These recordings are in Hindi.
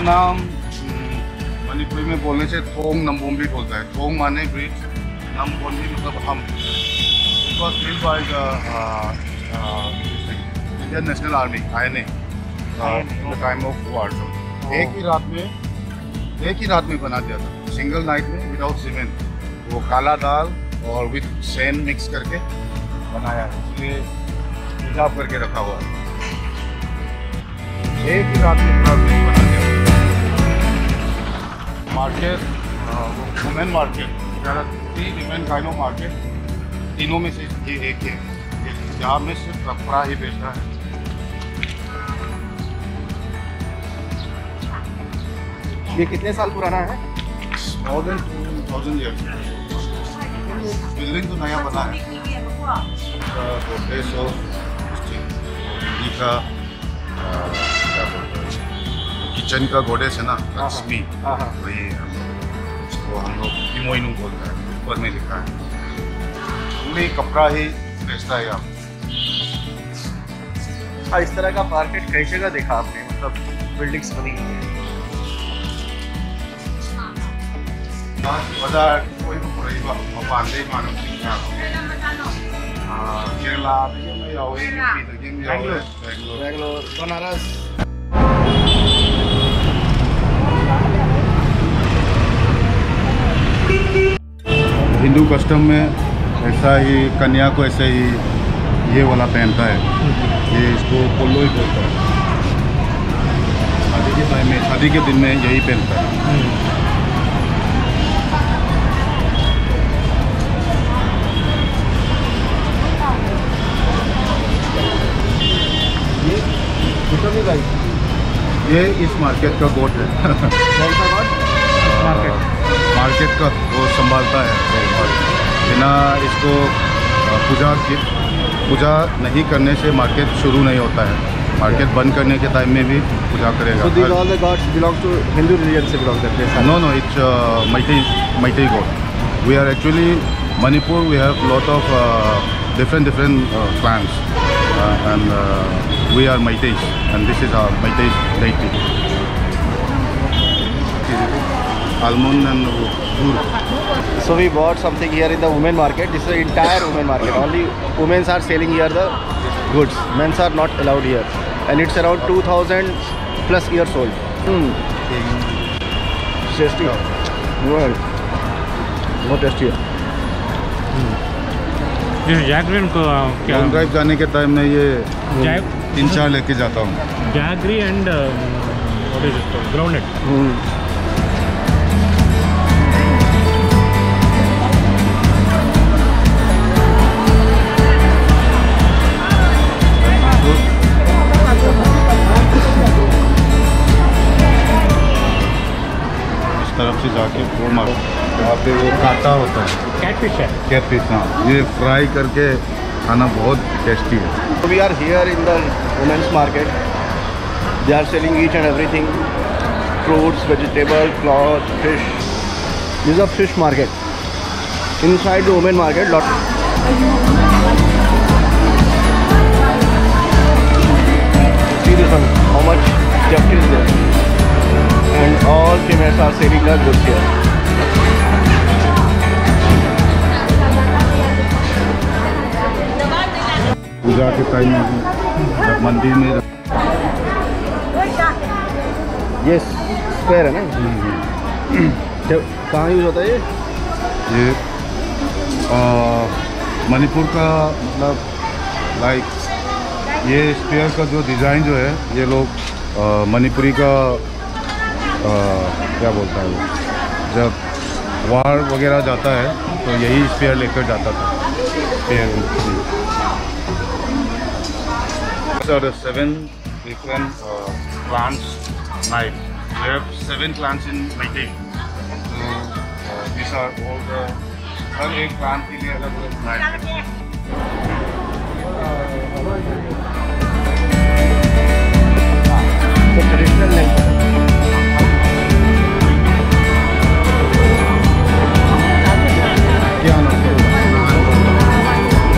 नाम हम्म, मणिपुरी में बोलने से थोंग नम्बोम्बी बोलता है। थोंग माने ब्रिज नम्बोम्बी मतलब हम। Was build by Indian National Army in the time of war एक ही रात में एक ही रात में बना दिया था। सिंगल नाइट में विदाउट सीमेंट वो काला दाल और विथ सेन मिक्स करके बनाया। है इसलिए प्रिजर्व करके रखा हुआ है। एक ही रात में पूरा ब्रिज बना दिया market women market three women kind of market तीनों में से ये एक है जहाँ में सिर्फ़ कपड़ा ही बेचता है। ये कितने साल पुराना है? More than two thousand years building तो नया बना है। का हैं किचन का गोडेस है ना हाँ, लक्ष्मी हाँ हाँ। वही हम उसको हम लोग इमोइनू बोलते हैं ऊपर में लिखा है। पूरी कपड़ा ही बेचता है हाँ इस तरह का मार्केट कई जगह देखा आपने मतलब बिल्डिंग्स बनी हुई है। बाज़ार कोई भी पूरा मपानदे मानव सिंह केरला में यावे यूपी में यावे बेंगलोर। बेंगलोर बनारस। हिंदू कस्टम में ऐसा ही, कन्या को ऐसे ही ये वाला पहनता है। ये इसको पोलो ही बोलता है। शादी के टाइम में, शादी के दिन में यही पहनता है। ये इस मार्केट का गोट है। कौन सा बात मार्केट मार्केट का वो संभालता है बिना इसको पूजा के पूजा नहीं करने से मार्केट शुरू नहीं होता है। मार्केट बंद करने के टाइम में भी पूजा करेगा। No no it's multi multi god we are actually Manipur we have lot of different different plans and we are multis and this is our multis deity Almond and gur. So we bought something here in the women market. This is the entire women market. Only women are selling here the goods. Men's are not allowed here. And it's around 2000 plus years old. Hmm. Tasty. Well, बहुत टेस्टी है ये जैगरीन को क्या लॉन्ग ड्राइव जाने के टाइम में ये तीन चार लेके जाता हूँ जैगरी एंड व्हाट से जाके छोड़ वहाँ पे वो काटा होता है। कैटफिश है। कैटफिश हाँ। ये फ्राई करके खाना बहुत टेस्टी है। We are here in women's market they are selling each and everything fruits vegetable cloth fish is a fish market inside women market lot How much? Just is there. And all females are selling their goods here. पूजा के टाइम में मंदिर में ये स्क्वायर है ना? जब कहाँ यूज़ होता है ये? ये मणिपुर का मतलब लाइक ये स्पेयर का जो डिज़ाइन जो है ये लोग मणिपुरी का क्या बोलता है? जब वार वगैरह जाता है तो यही स्पेयर लेकर जाता था। स्पेयर सेवन एक one plants knife seven plants in my हर एक प्लांट के लिए अलग अलग नाइफ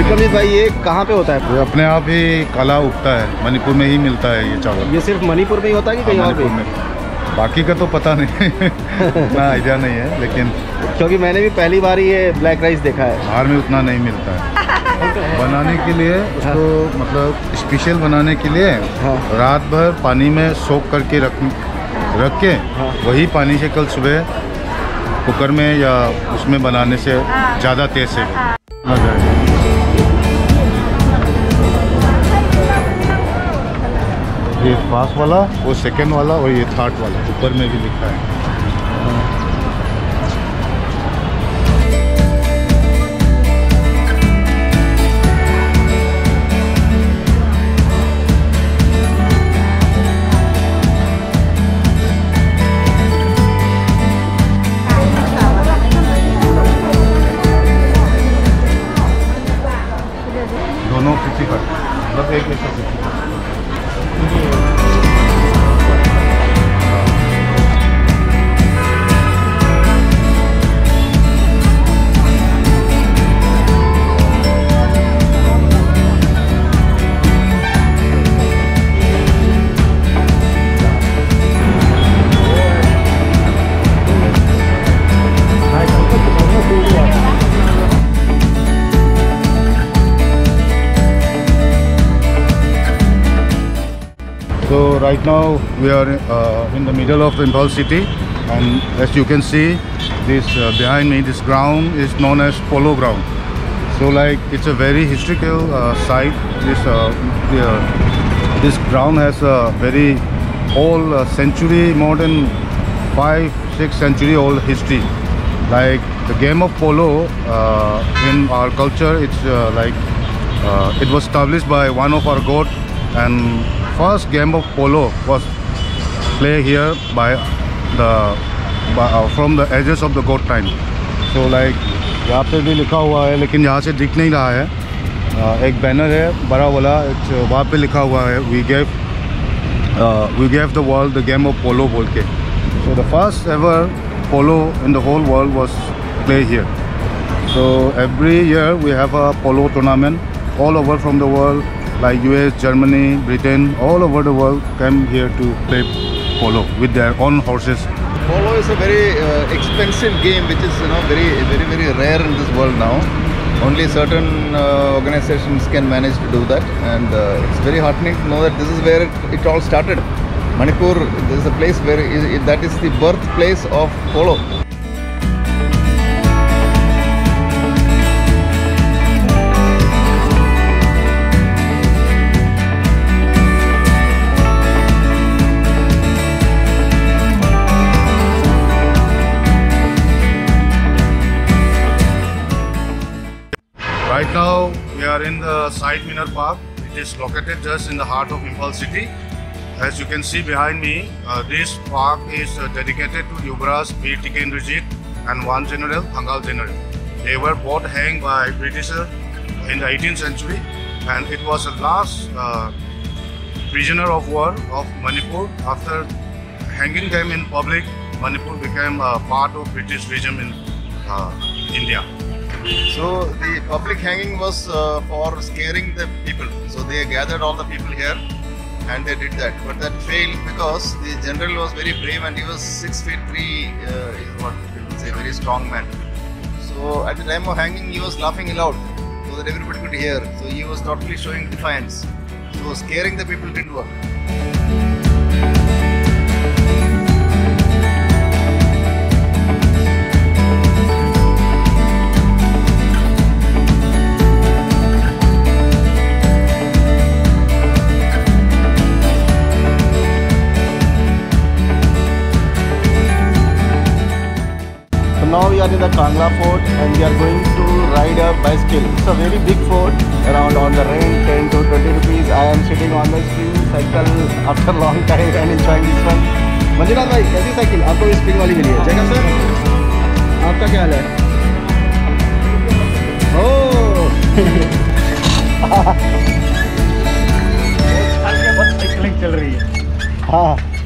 विक्रमजीत भाई ये कहाँ पे होता है? ये अपने आप ही काला उगता है। मणिपुर में ही मिलता है ये चावल। ये सिर्फ़ मणिपुर में ही होता है कि कहीं और में। बाकी का तो पता नहीं। उतना आइडिया नहीं है लेकिन क्योंकि मैंने भी पहली बार ये ब्लैक राइस देखा है। बाहर में उतना नहीं मिलता है। बनाने के लिए उसको मतलब स्पेशल बनाने के लिए हाँ। रात भर पानी में सोख करके रख रख के हाँ। वही पानी से कल सुबह कुकर में या उसमें बनाने से ज़्यादा तेज से आ जाएगा। फास्ट वाला वो सेकेंड वाला और ये थर्ड वाला ऊपर में भी लिखा है। Right now we are uh, in the middle of Impal city and as you can see this uh, behind me this ground is known as Polo ground. So like it's a very historical uh, site. This uh, uh, this ground has a very old uh, century more than five six century old history. Like the game of polo in our culture it's like it was established by one of our god and first game of polo was played here by the by, uh, from the edges of the court time. So like यहाँ पे भी लिखा हुआ है लेकिन यहाँ से दिख नहीं रहा है। uh, एक बैनर है बड़ा वाला वहाँ पे लिखा हुआ है we gave we gave the world the game of polo बोल के। So the first ever polo in the whole world was play here so every year we have a polo tournament all over from the world like US, Germany, Britain, all over the world come here to play polo with their own horses. Polo is a very uh, expensive game which is you know very very very rare in this world now. Only certain uh, organizations can manage to do that and uh, it's very heartening to know that this is where it, it all started. Manipur is a place where i- i- that is the birthplace of polo. Right now we are in the Side Minar Park. It is located just in the heart of Impal city. As you can see behind me, uh, this park is uh, dedicated to Yuvraj Bir Tikendrjit and one general, Hangal General. They were both hanged by Britishers in the 18th century and it was the last uh, prisoner of war of Manipur. After hanging them in public, Manipur became a part of British regime in uh, India. So the public hanging was uh, for scaring the people. So they gathered all the people here and they did that. But that failed because the general was very brave and he was six feet three, uh, is what people say, very strong man. So at the time of hanging, he was laughing aloud so that everybody could hear. So he was totally showing defiance. So scaring the people didn't work. The Kangla fort and we are going to ride a bicycle. It's a very big fort around on the rent 10 to 20 rupees. I am sitting on the spring cycle after long time and enjoying this one. Manjunath भाई कैसी साइकिल आपको भी स्प्रिंग वाली मिली है जगह सर आपका क्या हाल है साइकिलिंग चल रही है हाँ